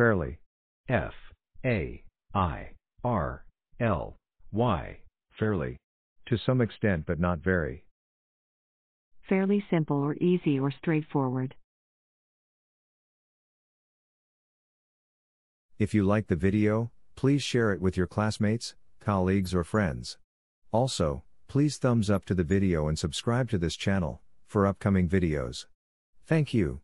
fairly. F A I R L Y, fairly. To some extent but not very. Fairly simple or easy or straightforward. If you like the video, please share it with your classmates, colleagues or friends. Also, please thumbs up to the video and subscribe to this channel, for upcoming videos. Thank you.